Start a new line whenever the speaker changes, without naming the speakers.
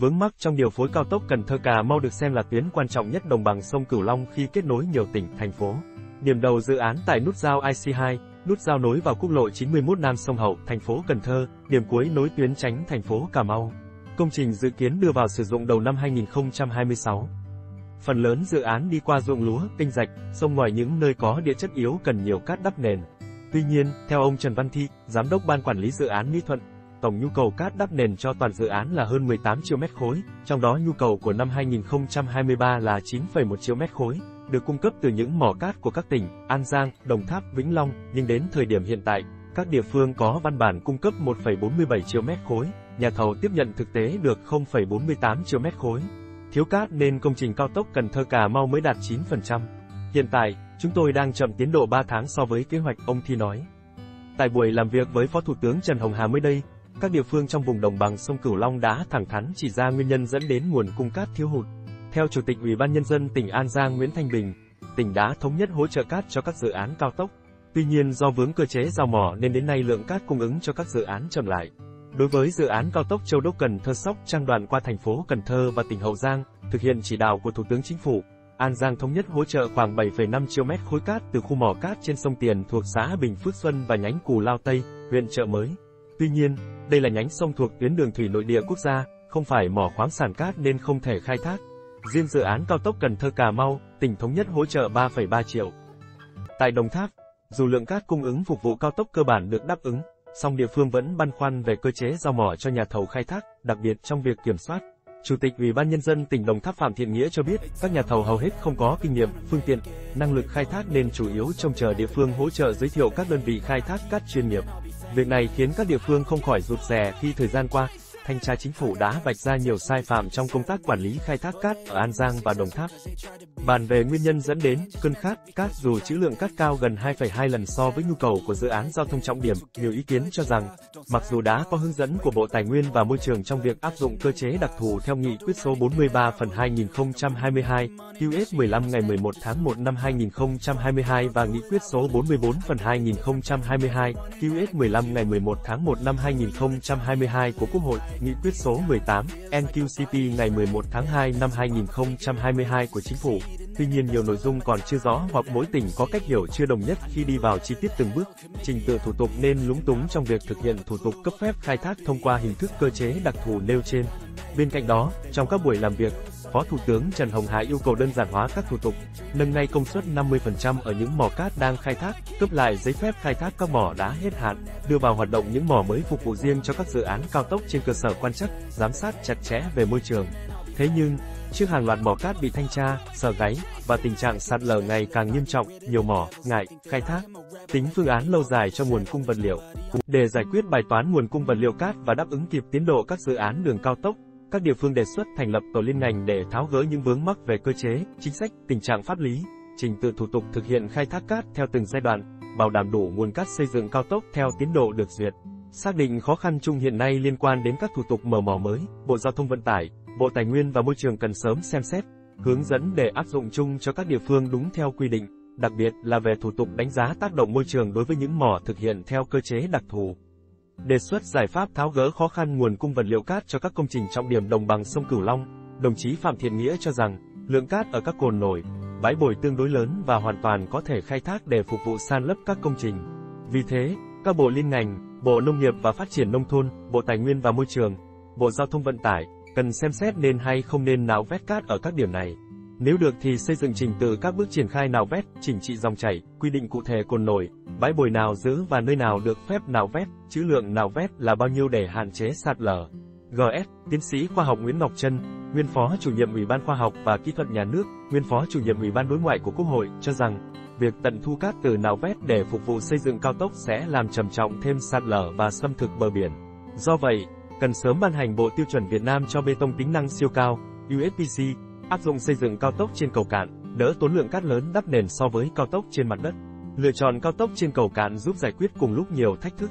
Vướng mắc trong điều phối cao tốc Cần Thơ Cà Mau được xem là tuyến quan trọng nhất đồng bằng sông Cửu Long khi kết nối nhiều tỉnh, thành phố. Điểm đầu dự án tại nút giao IC2, nút giao nối vào quốc lộ 91 Nam Sông Hậu, thành phố Cần Thơ, điểm cuối nối tuyến tránh thành phố Cà Mau. Công trình dự kiến đưa vào sử dụng đầu năm 2026. Phần lớn dự án đi qua ruộng lúa, kênh rạch, sông ngoài những nơi có địa chất yếu cần nhiều cát đắp nền. Tuy nhiên, theo ông Trần Văn Thi, Giám đốc Ban Quản lý Dự án Mỹ Thuận, tổng nhu cầu cát đắp nền cho toàn dự án là hơn 18 triệu mét khối, trong đó nhu cầu của năm 2023 là 9,1 triệu mét khối, được cung cấp từ những mỏ cát của các tỉnh An Giang, Đồng Tháp, Vĩnh Long, nhưng đến thời điểm hiện tại, các địa phương có văn bản cung cấp 1,47 triệu mét khối, nhà thầu tiếp nhận thực tế được 0,48 triệu mét khối. Thiếu cát nên công trình cao tốc Cần Thơ Cà Mau mới đạt 9%. Hiện tại, chúng tôi đang chậm tiến độ 3 tháng so với kế hoạch, ông Thi nói. Tại buổi làm việc với Phó Thủ tướng Trần Hồng Hà mới đây, các địa phương trong vùng đồng bằng sông Cửu Long đã thẳng thắn chỉ ra nguyên nhân dẫn đến nguồn cung cát thiếu hụt. Theo Chủ tịch Ủy ban Nhân dân tỉnh An Giang Nguyễn Thanh Bình, tỉnh đã thống nhất hỗ trợ cát cho các dự án cao tốc. Tuy nhiên do vướng cơ chế giao mỏ nên đến nay lượng cát cung ứng cho các dự án chậm lại. Đối với dự án cao tốc Châu Đốc Cần Thơ Sóc trang đoạn qua thành phố Cần Thơ và tỉnh Hậu Giang, thực hiện chỉ đạo của Thủ tướng Chính phủ, An Giang thống nhất hỗ trợ khoảng 7,5 triệu mét khối cát từ khu mỏ cát trên sông Tiền thuộc xã Bình Phước Xuân và nhánh Cù Lao Tây, huyện Chợ Mới. Tuy nhiên, đây là nhánh sông thuộc tuyến đường thủy nội địa quốc gia, không phải mỏ khoáng sản cát nên không thể khai thác. Riêng dự án cao tốc Cần Thơ Cà Mau, tỉnh thống nhất hỗ trợ 3,3 triệu. Tại Đồng Tháp, dù lượng cát cung ứng phục vụ cao tốc cơ bản được đáp ứng, song địa phương vẫn băn khoăn về cơ chế giao mỏ cho nhà thầu khai thác, đặc biệt trong việc kiểm soát. Chủ tịch Ủy ban Nhân dân tỉnh Đồng Tháp Phạm Thiện Nghĩa cho biết, các nhà thầu hầu hết không có kinh nghiệm, phương tiện, năng lực khai thác nên chủ yếu trông chờ địa phương hỗ trợ giới thiệu các đơn vị khai thác cát chuyên nghiệp. Việc này khiến các địa phương không khỏi rụt rè khi thời gian qua, thanh tra chính phủ đã vạch ra nhiều sai phạm trong công tác quản lý khai thác cát ở An Giang và Đồng Tháp. Bàn về nguyên nhân dẫn đến cơn khát cát dù trữ lượng cát cao gần 2,2 lần so với nhu cầu của dự án giao thông trọng điểm, nhiều ý kiến cho rằng, mặc dù đã có hướng dẫn của Bộ Tài nguyên và Môi trường trong việc áp dụng cơ chế đặc thù theo nghị quyết số 43 phần 2022, QS 15 ngày 11 tháng 1 năm 2022 và nghị quyết số 44 phần 2022, QS 15 ngày 11 tháng 1 năm 2022 của Quốc hội, nghị quyết số 18, NQCP ngày 11 tháng 2 năm 2022 của Chính phủ. Tuy nhiên nhiều nội dung còn chưa rõ hoặc mỗi tỉnh có cách hiểu chưa đồng nhất khi đi vào chi tiết từng bước, trình tự thủ tục nên lúng túng trong việc thực hiện thủ tục cấp phép khai thác thông qua hình thức cơ chế đặc thù nêu trên. Bên cạnh đó, trong các buổi làm việc, Phó Thủ tướng Trần Hồng Hà yêu cầu đơn giản hóa các thủ tục, nâng ngay công suất 50% ở những mỏ cát đang khai thác, cấp lại giấy phép khai thác các mỏ đã hết hạn, đưa vào hoạt động những mỏ mới phục vụ riêng cho các dự án cao tốc trên cơ sở quan trắc, giám sát chặt chẽ về môi trường. Thế nhưng, trước hàng loạt mỏ cát bị thanh tra, sờ gáy, và tình trạng sạt lở ngày càng nghiêm trọng, nhiều mỏ, ngại, khai thác, tính phương án lâu dài cho nguồn cung vật liệu. Để giải quyết bài toán nguồn cung vật liệu cát và đáp ứng kịp tiến độ các dự án đường cao tốc, các địa phương đề xuất thành lập tổ liên ngành để tháo gỡ những vướng mắc về cơ chế, chính sách, tình trạng pháp lý, trình tự thủ tục thực hiện khai thác cát theo từng giai đoạn, bảo đảm đủ nguồn cát xây dựng cao tốc theo tiến độ được duyệt. Xác định khó khăn chung hiện nay liên quan đến các thủ tục mở mỏ mới, Bộ Giao thông Vận tải, Bộ Tài nguyên và Môi trường cần sớm xem xét, hướng dẫn để áp dụng chung cho các địa phương đúng theo quy định, đặc biệt là về thủ tục đánh giá tác động môi trường đối với những mỏ thực hiện theo cơ chế đặc thù. Đề xuất giải pháp tháo gỡ khó khăn nguồn cung vật liệu cát cho các công trình trọng điểm đồng bằng sông Cửu Long, đồng chí Phạm Thiện Nghĩa cho rằng, lượng cát ở các cồn nổi, bãi bồi tương đối lớn và hoàn toàn có thể khai thác để phục vụ san lấp các công trình. Vì thế, các bộ liên ngành, Bộ Nông nghiệp và Phát triển Nông thôn, Bộ Tài nguyên và Môi trường, Bộ Giao thông Vận tải, cần xem xét nên hay không nên nạo vét cát ở các điểm này. Nếu được thì xây dựng trình tự các bước triển khai nạo vét, chỉnh trị dòng chảy, quy định cụ thể cồn nổi, bãi bồi nào giữ và nơi nào được phép nạo vét, chữ lượng nạo vét là bao nhiêu để hạn chế sạt lở. GS, tiến sĩ khoa học Nguyễn Ngọc Trân, nguyên phó chủ nhiệm Ủy ban Khoa học và Kỹ thuật Nhà nước, nguyên phó chủ nhiệm Ủy ban Đối ngoại của Quốc hội, cho rằng, việc tận thu cát từ nạo vét để phục vụ xây dựng cao tốc sẽ làm trầm trọng thêm sạt lở và xâm thực bờ biển. Do vậy, cần sớm ban hành bộ tiêu chuẩn Việt Nam cho bê tông tính năng siêu cao, USPC, áp dụng xây dựng cao tốc trên cầu cạn, đỡ tốn lượng cát lớn đắp nền so với cao tốc trên mặt đất. Lựa chọn cao tốc trên cầu cạn giúp giải quyết cùng lúc nhiều thách thức.